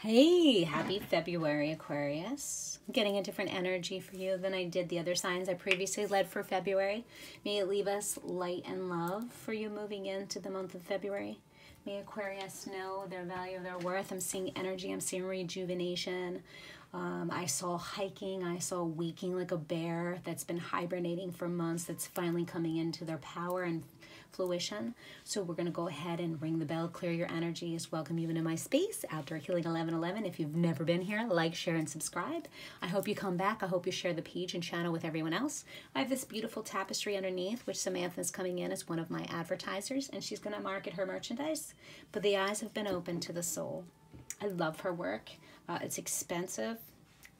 Hey, happy February, Aquarius. I'm getting a different energy for you than I did the other signs I previously led for February. May it leave us light and love for you moving into the month of February. May Aquarius know their value, their worth. I'm seeing energy, I'm seeing rejuvenation. Um, I saw hiking, I saw waking like a bear that's been hibernating for months, that's finally coming into their power and fruition. So we're going to go ahead and ring the bell, clear your energies, welcome you into my space, Outdoor Healing 1111. If you've never been here, like, share, and subscribe. I hope you come back. I hope you share the page and channel with everyone else. I have this beautiful tapestry underneath, which Samantha's coming in as one of my advertisers, and she's going to market her merchandise. But the eyes have been opened to the soul. I love her work. Uh, it's expensive,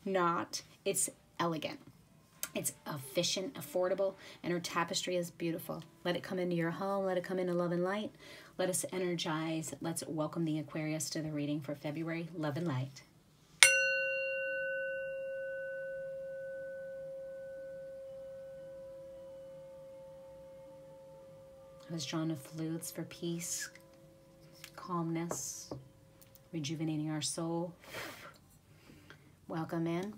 not. It's elegant. It's efficient, affordable, and her tapestry is beautiful. Let it come into your home. Let it come into love and light. Let us energize. Let's welcome the Aquarius to the reading for February. Love and light. I was drawn to flutes for peace, calmness, rejuvenating our soul. Welcome in.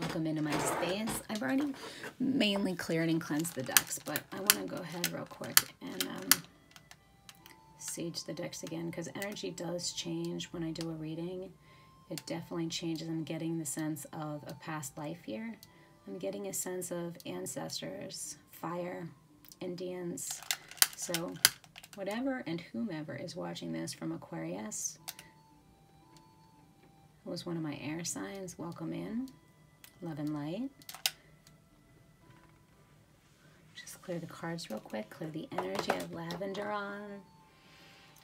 Welcome into my space. I've already mainly cleared and cleansed the decks, but I want to go ahead real quick and um, sage the decks again because energy does change when I do a reading. It definitely changes. I'm getting the sense of a past life here. I'm getting a sense of ancestors, fire, Indians. So whatever and whomever is watching this from Aquarius was one of my air signs, welcome in love and light. Just clear the cards real quick, clear the energy. I have lavender on.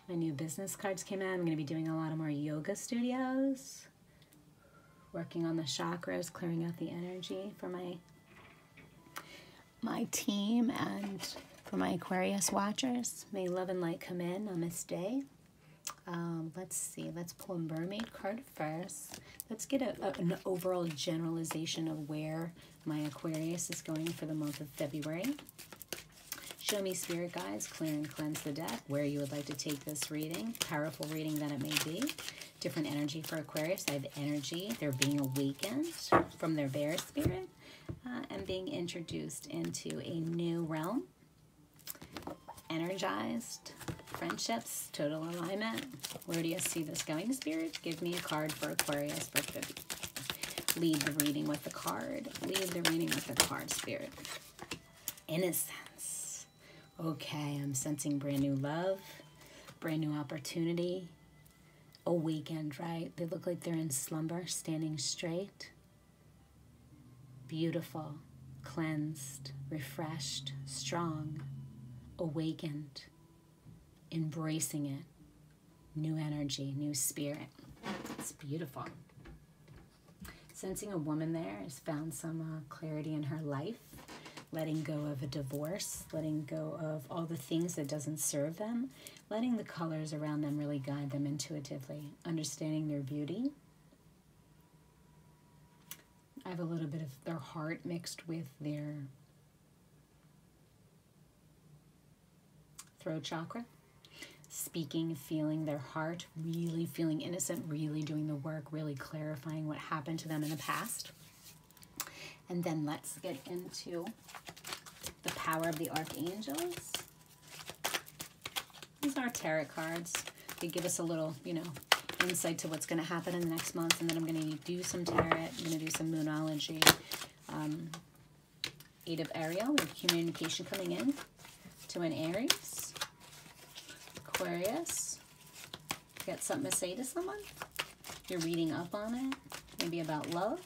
My new business cards came out. I'm going to be doing a lot of more yoga studios. Working on the chakras, clearing out the energy for my my team and for my Aquarius watchers. May love and light come in on this day. Um, let's see, let's pull a mermaid card first. Let's get a, a, an overall generalization of where my Aquarius is going for the month of February. Show me spirit guides, clear and cleanse the deck, where you would like to take this reading, powerful reading that it may be. Different energy for Aquarius. I have energy. They're being awakened from their bear spirit uh, and being introduced into a new realm. Energized friendships, total alignment. Where do you see this going, Spirit? Give me a card for Aquarius for 50. Lead the reading with the card. Lead the reading with the card, Spirit. Innocence. Okay, I'm sensing brand new love, brand new opportunity. Awakened, right? They look like they're in slumber, standing straight. Beautiful, cleansed, refreshed, strong, awakened embracing it. New energy, new spirit. It's beautiful. Sensing a woman there has found some uh, clarity in her life, letting go of a divorce, letting go of all the things that doesn't serve them, letting the colors around them really guide them intuitively, understanding their beauty. I have a little bit of their heart mixed with their throat chakra speaking, feeling their heart, really feeling innocent, really doing the work, really clarifying what happened to them in the past. And then let's get into the power of the archangels. These are tarot cards. They give us a little, you know, insight to what's going to happen in the next month. And then I'm going to do some tarot. I'm going to do some moonology. Um, Eight of Ariel communication coming in to an Aries. Aquarius. Got something to say to someone? You're reading up on it? Maybe about love?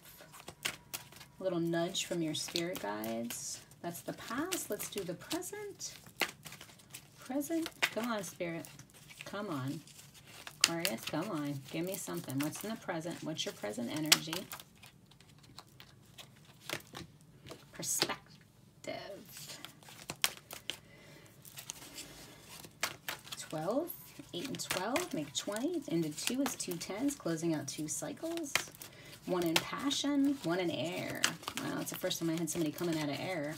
A little nudge from your spirit guides. That's the past. Let's do the present. Present. Come on, spirit. Come on. Aquarius, come on. Give me something. What's in the present? What's your present energy? Perspective. 12. 8 and 12 make 20. Into 2 is two tens, closing out two cycles. One in passion, one in air. Wow, it's the first time I had somebody coming out of air.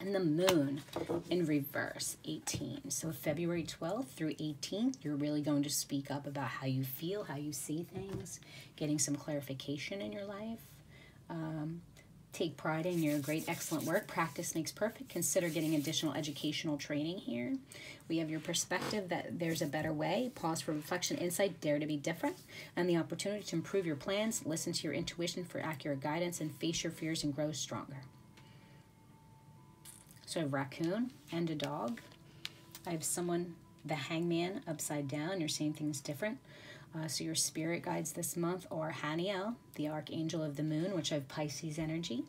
And the moon in reverse, 18. So February 12th through 18th, you're really going to speak up about how you feel, how you see things, getting some clarification in your life. Um, take pride in your great, excellent work. Practice makes perfect. Consider getting additional educational training here. We have your perspective that there's a better way. Pause for reflection, insight, dare to be different, and the opportunity to improve your plans. Listen to your intuition for accurate guidance and face your fears and grow stronger. So I have raccoon and a dog. I have someone, the hangman, upside down. You're seeing things different. Uh, so your spirit guides this month are Haniel, the archangel of the moon, which I have Pisces energy.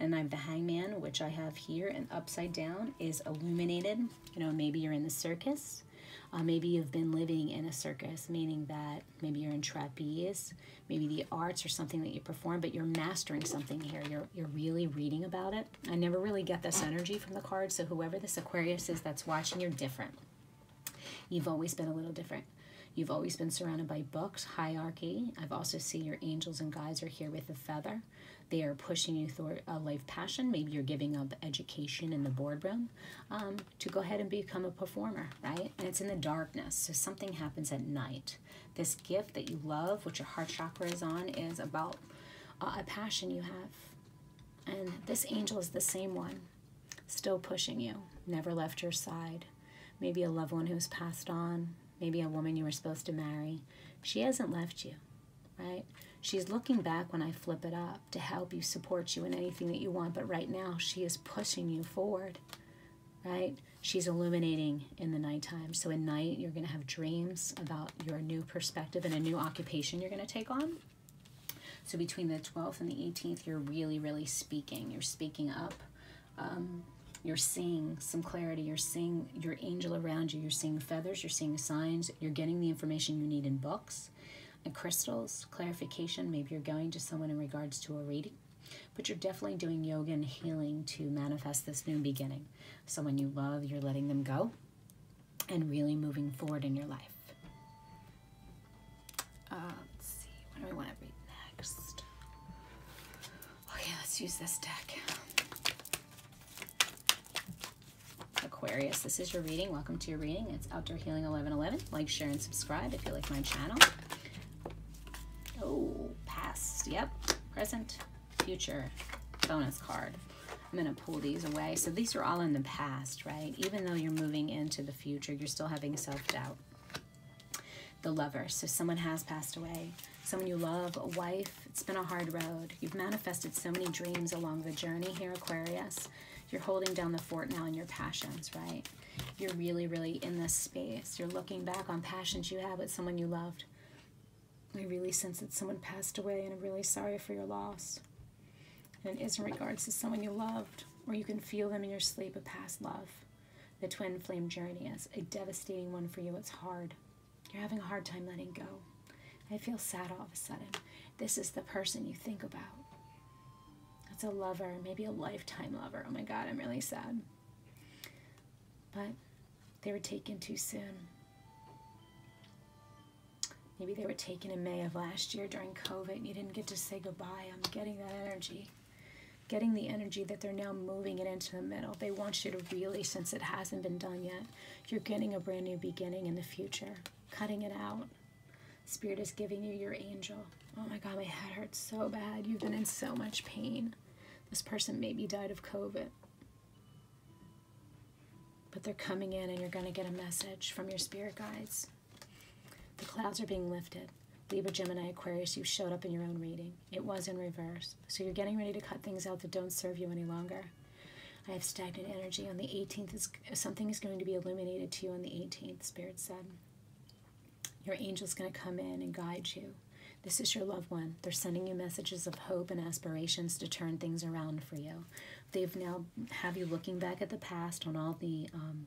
And I have the hangman, which I have here, and upside down is illuminated. You know, maybe you're in the circus. Uh, maybe you've been living in a circus, meaning that maybe you're in trapeze, maybe the arts or something that you perform, but you're mastering something here. You're, you're really reading about it. I never really get this energy from the cards, so whoever this Aquarius is that's watching, you're different. You've always been a little different. You've always been surrounded by books, hierarchy. I've also seen your angels and guides are here with a feather. They are pushing you through a life passion. Maybe you're giving up education in the boardroom um, to go ahead and become a performer, right? And it's in the darkness, so something happens at night. This gift that you love, which your heart chakra is on, is about uh, a passion you have. And this angel is the same one, still pushing you, never left your side. Maybe a loved one who's passed on, maybe a woman you were supposed to marry. She hasn't left you, right? She's looking back when I flip it up to help you, support you in anything that you want, but right now she is pushing you forward, right? She's illuminating in the nighttime. So at night, you're going to have dreams about your new perspective and a new occupation you're going to take on. So between the 12th and the 18th, you're really, really speaking. You're speaking up. Um, you're seeing some clarity. You're seeing your angel around you. You're seeing feathers. You're seeing signs. You're getting the information you need in books and crystals, clarification. Maybe you're going to someone in regards to a reading. But you're definitely doing yoga and healing to manifest this new beginning. Someone you love, you're letting them go and really moving forward in your life. Uh, let's see, what do we want to read next? Okay, let's use this deck. Aquarius, this is your reading. Welcome to your reading. It's Outdoor Healing 1111. Like, share, and subscribe if you like my channel. Oh, past. Yep. Present, future, bonus card. I'm going to pull these away. So these are all in the past, right? Even though you're moving into the future, you're still having self-doubt. The lover. So someone has passed away. Someone you love, a wife. It's been a hard road. You've manifested so many dreams along the journey here, Aquarius. You're holding down the fort now in your passions, right? You're really, really in this space. You're looking back on passions you had with someone you loved. I really sense that someone passed away and I'm really sorry for your loss. And it is in regards to someone you loved, or you can feel them in your sleep, a past love. The twin flame journey is a devastating one for you. It's hard. You're having a hard time letting go. I feel sad all of a sudden. This is the person you think about. It's a lover, maybe a lifetime lover. Oh my God, I'm really sad. But they were taken too soon. Maybe they were taken in May of last year during COVID. You didn't get to say goodbye. I'm getting that energy. Getting the energy that they're now moving it into the middle. They want you to really, since it hasn't been done yet, you're getting a brand new beginning in the future. Cutting it out. Spirit is giving you your angel. Oh my God, my head hurts so bad. You've been in so much pain. This person maybe died of COVID. But they're coming in and you're going to get a message from your spirit guides. The clouds are being lifted. Libra, Gemini, Aquarius, you showed up in your own reading. It was in reverse. So you're getting ready to cut things out that don't serve you any longer. I have stagnant energy. On the 18th, is, something is going to be illuminated to you on the 18th, Spirit said. Your angel's going to come in and guide you. This is your loved one. They're sending you messages of hope and aspirations to turn things around for you. They've now have you looking back at the past on all the um,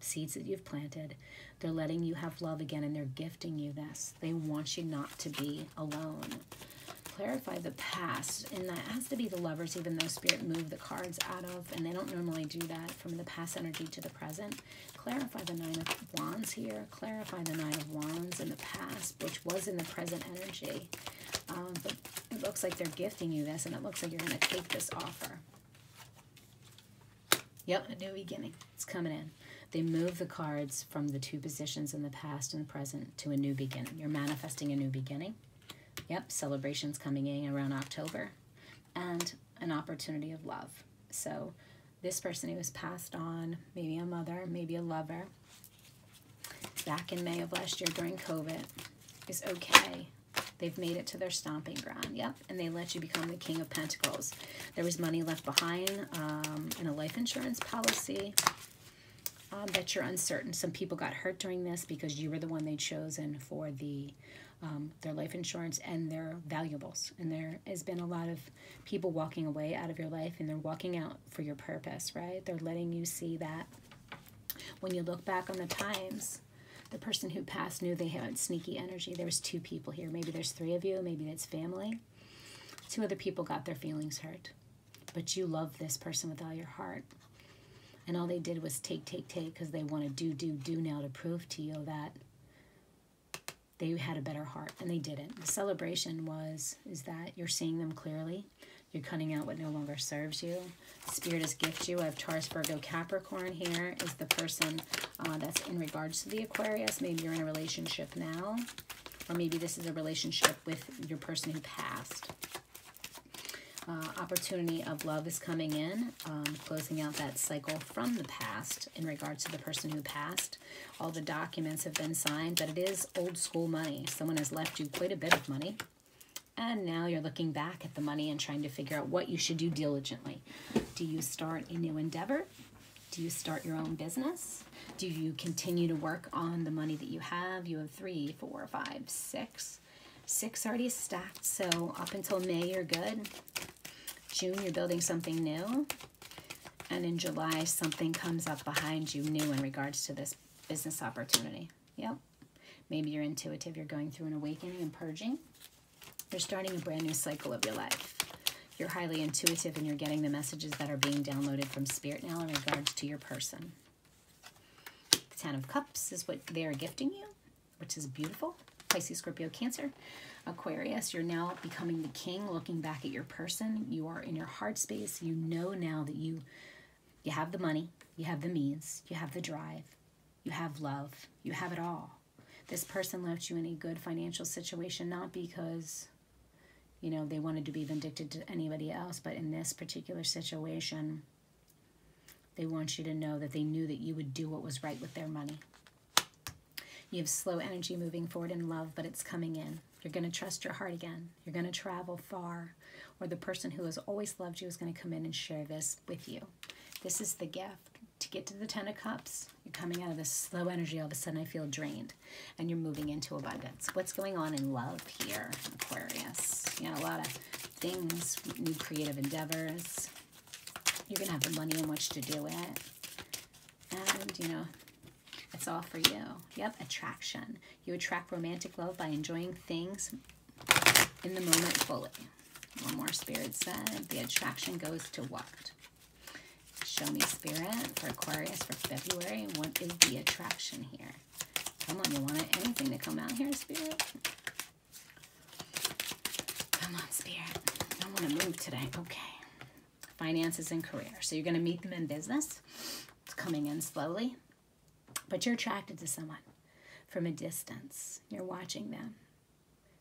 seeds that you've planted. They're letting you have love again and they're gifting you this. They want you not to be alone. Clarify the past, and that has to be the lovers, even though Spirit moved the cards out of, and they don't normally do that from the past energy to the present. Clarify the Nine of Wands here. Clarify the Nine of Wands in the past, which was in the present energy. Um, but it looks like they're gifting you this, and it looks like you're going to take this offer. Yep, a new beginning. It's coming in. They move the cards from the two positions in the past and the present to a new beginning. You're manifesting a new beginning. Yep, celebrations coming in around October. And an opportunity of love. So this person who was passed on, maybe a mother, maybe a lover, back in May of last year during COVID, is okay. They've made it to their stomping ground. Yep. And they let you become the King of Pentacles. There was money left behind um, in a life insurance policy um, that you're uncertain. Some people got hurt during this because you were the one they'd chosen for the um, their life insurance and their valuables. And there has been a lot of people walking away out of your life and they're walking out for your purpose, right? They're letting you see that when you look back on the times, the person who passed knew they had sneaky energy. There was two people here. Maybe there's three of you. Maybe it's family. Two other people got their feelings hurt. But you love this person with all your heart. And all they did was take, take, take because they want to do, do, do now to prove to you that they had a better heart and they didn't. The celebration was is that you're seeing them clearly. You're cutting out what no longer serves you. Spirit has gifted you. I have Taurus, Virgo, Capricorn here is the person uh, that's in regards to the Aquarius. Maybe you're in a relationship now. Or maybe this is a relationship with your person who passed. Uh, opportunity of love is coming in, um, closing out that cycle from the past in regards to the person who passed. All the documents have been signed, but it is old school money. Someone has left you quite a bit of money. And now you're looking back at the money and trying to figure out what you should do diligently. Do you start a new endeavor? Do you start your own business? Do you continue to work on the money that you have? You have three, four, five, six. Six already stacked, so up until May, you're good. June, you're building something new. And in July, something comes up behind you new in regards to this business opportunity. Yep. Maybe you're intuitive, you're going through an awakening and purging. You're starting a brand new cycle of your life. You're highly intuitive and you're getting the messages that are being downloaded from Spirit now in regards to your person. The Ten of Cups is what they are gifting you, which is beautiful. Pisces, Scorpio, Cancer. Aquarius, you're now becoming the king, looking back at your person. You are in your heart space. You know now that you you have the money, you have the means, you have the drive, you have love, you have it all. This person left you in a good financial situation, not because you know, they wanted to be vindictive to anybody else, but in this particular situation, they want you to know that they knew that you would do what was right with their money. You have slow energy moving forward in love, but it's coming in. You're going to trust your heart again. You're going to travel far, or the person who has always loved you is going to come in and share this with you. This is the gift to get to the Ten of Cups, you're coming out of this slow energy. All of a sudden, I feel drained, and you're moving into abundance. What's going on in love here, Aquarius? You got a lot of things, new creative endeavors. You're going to have the money in which to do it. And, you know, it's all for you. Yep, attraction. You attract romantic love by enjoying things in the moment fully. One more spirit said, the attraction goes to what? Show me spirit for Aquarius for February. What is the attraction here? Come on, you want anything to come out here, spirit? Come on, spirit. I want to move today. Okay. Finances and career. So you're going to meet them in business. It's coming in slowly. But you're attracted to someone from a distance. You're watching them.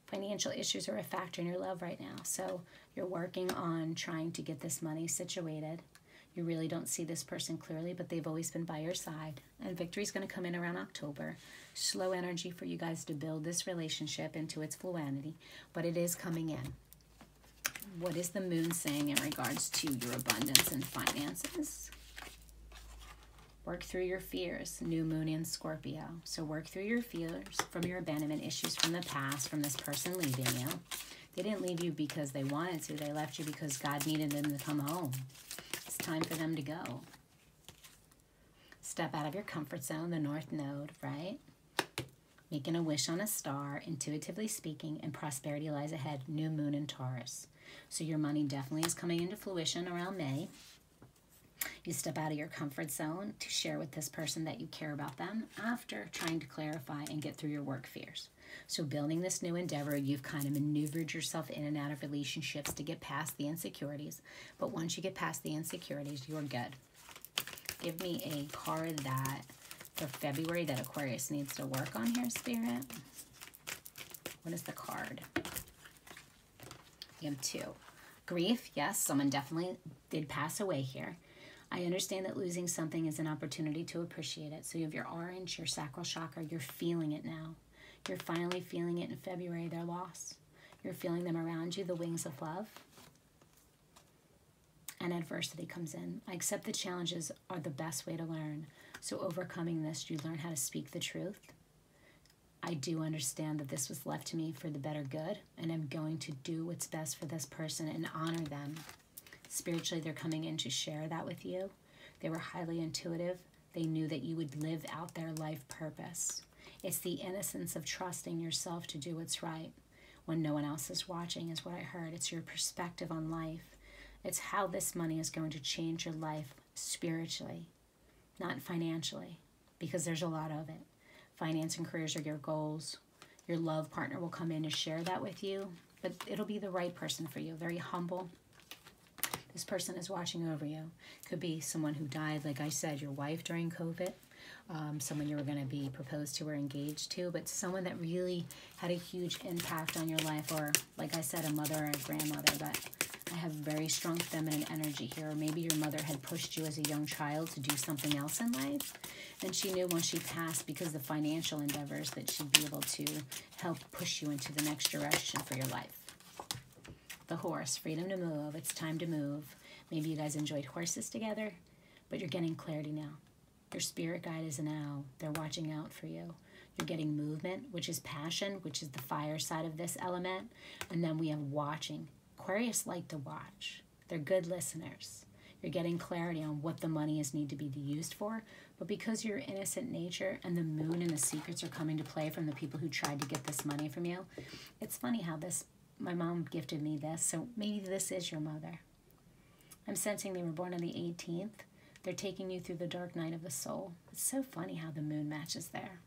Financial issues are a factor in your love right now. So you're working on trying to get this money situated you really don't see this person clearly, but they've always been by your side. And victory's going to come in around October. Slow energy for you guys to build this relationship into its fluidity, but it is coming in. What is the moon saying in regards to your abundance and finances? Work through your fears, new moon in Scorpio. So work through your fears from your abandonment issues from the past, from this person leaving you. They didn't leave you because they wanted to. They left you because God needed them to come home It's time for them to go. Step out of your comfort zone, the North Node, right? Making a wish on a star, intuitively speaking, and prosperity lies ahead, new moon in Taurus. So your money definitely is coming into fruition around May. You step out of your comfort zone to share with this person that you care about them after trying to clarify and get through your work fears. So, building this new endeavor, you've kind of maneuvered yourself in and out of relationships to get past the insecurities. But once you get past the insecurities, you're good. Give me a card that for February that Aquarius needs to work on here, Spirit. What is the card? You have two. Grief, yes, someone definitely did pass away here. I understand that losing something is an opportunity to appreciate it. So you have your orange, your sacral chakra, you're feeling it now. You're finally feeling it in February, their loss. You're feeling them around you, the wings of love. And adversity comes in. I accept the challenges are the best way to learn. So, overcoming this, you learn how to speak the truth. I do understand that this was left to me for the better good, and I'm going to do what's best for this person and honor them. Spiritually, they're coming in to share that with you. They were highly intuitive. They knew that you would live out their life purpose. It's the innocence of trusting yourself to do what's right when no one else is watching, is what I heard. It's your perspective on life. It's how this money is going to change your life spiritually, not financially, because there's a lot of it. Finance and careers are your goals. Your love partner will come in and share that with you, but it'll be the right person for you, very humble. This person is watching over you. Could be someone who died, like I said, your wife during COVID um, someone you were going to be proposed to or engaged to, but someone that really had a huge impact on your life, or like I said, a mother or a grandmother. But I have very strong feminine energy here. Or maybe your mother had pushed you as a young child to do something else in life, and she knew once she passed, because the financial endeavors, that she'd be able to help push you into the next direction for your life. The horse, freedom to move. It's time to move. Maybe you guys enjoyed horses together, but you're getting clarity now. Your spirit guide is now. They're watching out for you. You're getting movement, which is passion, which is the fire side of this element. And then we have watching. Aquarius like to watch. They're good listeners. You're getting clarity on what the money is need to be used for. But because you're innocent nature and the moon and the secrets are coming to play from the people who tried to get this money from you, it's funny how this, my mom gifted me this. So maybe this is your mother. I'm sensing they were born on the 18th. They're taking you through the dark night of the soul. It's so funny how the moon matches there.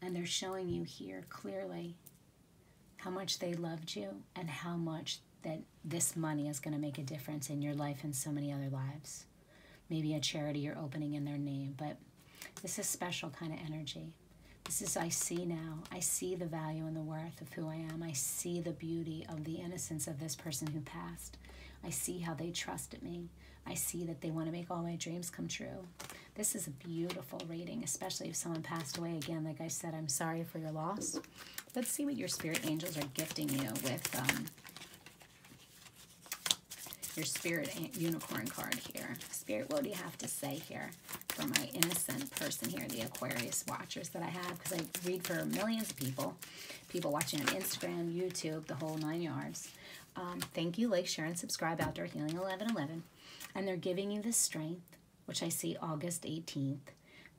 And they're showing you here clearly how much they loved you and how much that this money is going to make a difference in your life and so many other lives. Maybe a charity you're opening in their name, but this is special kind of energy. This is, I see now. I see the value and the worth of who I am. I see the beauty of the innocence of this person who passed. I see how they trusted me. I see that they want to make all my dreams come true. This is a beautiful reading, especially if someone passed away. Again, like I said, I'm sorry for your loss. Let's see what your spirit angels are gifting you with um, your spirit unicorn card here. Spirit, what do you have to say here for my innocent person here, the Aquarius watchers that I have? Because I read for millions of people, people watching on Instagram, YouTube, the whole nine yards. Um, thank you, like, share, and subscribe. Outdoor Healing 1111 and they're giving you the strength, which I see August 18th.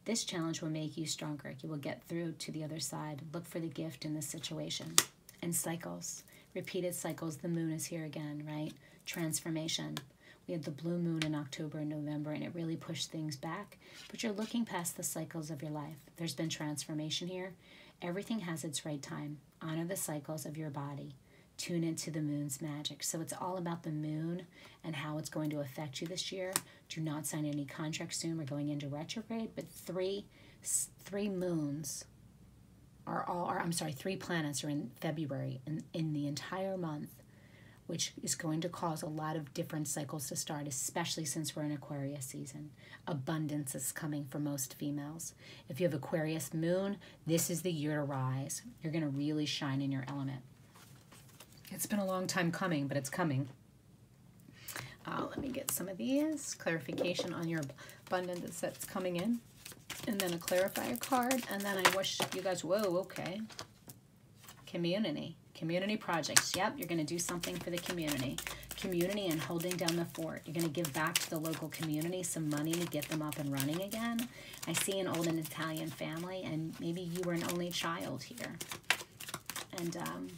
This challenge will make you stronger. You will get through to the other side. Look for the gift in this situation. And cycles, repeated cycles. The moon is here again, right? Transformation. We had the blue moon in October and November, and it really pushed things back. But you're looking past the cycles of your life. There's been transformation here. Everything has its right time. Honor the cycles of your body tune into the moon's magic. So it's all about the moon and how it's going to affect you this year. Do not sign any contracts soon. We're going into retrograde, but three three moons are all I'm sorry, three planets are in February in, in the entire month, which is going to cause a lot of different cycles to start, especially since we're in Aquarius season. Abundance is coming for most females. If you have Aquarius moon, this is the year to rise. You're going to really shine in your element. It's been a long time coming, but it's coming. Uh, let me get some of these. Clarification on your abundance that's coming in. And then a clarifier card. And then I wish you guys, whoa, okay. Community. Community projects. Yep, you're going to do something for the community. Community and holding down the fort. You're going to give back to the local community some money to get them up and running again. I see an old and Italian family, and maybe you were an only child here. And um,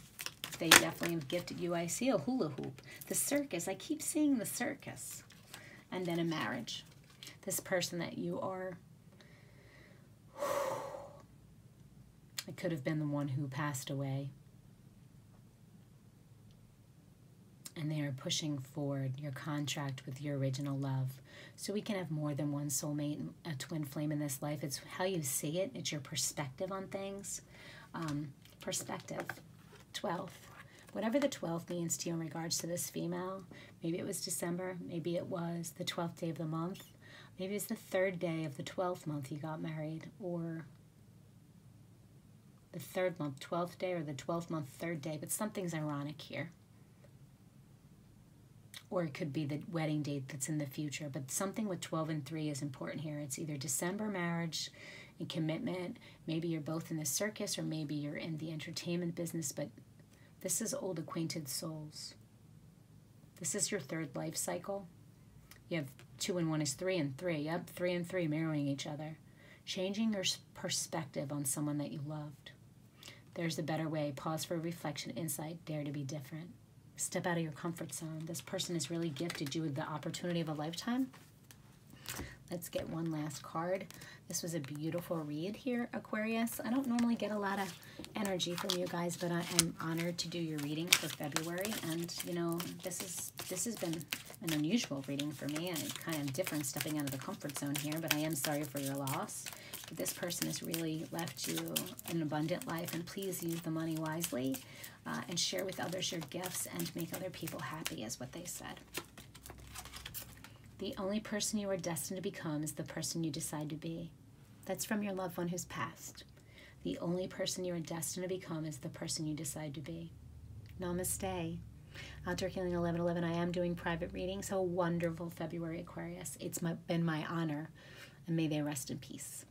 they definitely have gifted you. I see a hula hoop. The circus. I keep seeing the circus. And then a marriage. This person that you are. It could have been the one who passed away. And they are pushing forward your contract with your original love. So we can have more than one soulmate, a twin flame in this life. It's how you see it, it's your perspective on things. Um, perspective. 12th. Whatever the 12th means to you in regards to this female, maybe it was December, maybe it was the 12th day of the month, maybe it's the third day of the 12th month you got married, or the third month, 12th day, or the 12th month, third day, but something's ironic here or it could be the wedding date that's in the future. But something with 12 and 3 is important here. It's either December marriage and commitment. Maybe you're both in the circus or maybe you're in the entertainment business, but this is old acquainted souls. This is your third life cycle. You have 2 and 1 is 3 and 3. Yep, 3 and 3 marrying each other. Changing your perspective on someone that you loved. There's a better way. Pause for reflection, insight, dare to be different. Step out of your comfort zone. This person has really gifted you with the opportunity of a lifetime. Let's get one last card. This was a beautiful read here, Aquarius. I don't normally get a lot of energy from you guys, but I am honored to do your reading for February. And, you know, this is this has been an unusual reading for me and kind of different stepping out of the comfort zone here, but I am sorry for your loss. This person has really left you an abundant life, and please use the money wisely uh, and share with others your gifts and make other people happy, is what they said. The only person you are destined to become is the person you decide to be. That's from your loved one who's passed. The only person you are destined to become is the person you decide to be. Namaste. Outdoor Healing 1111. I am doing private readings. So wonderful February Aquarius. It's my, been my honor, and may they rest in peace.